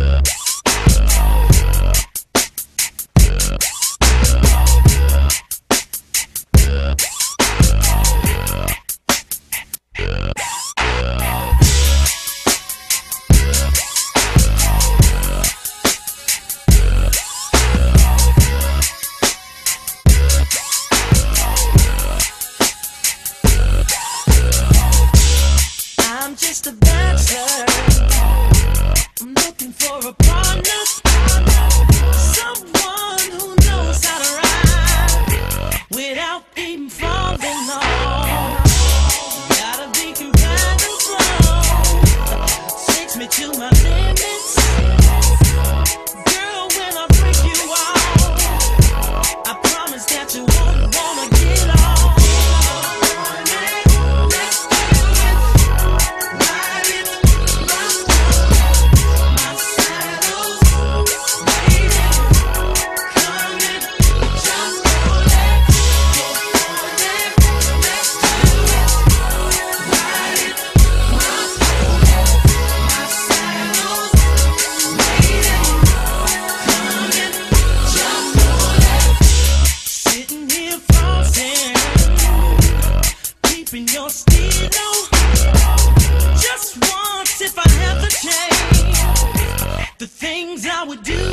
Seite. upon me. keeping your steed Just once if I have the chance The things I would do.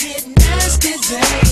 It's nasty today.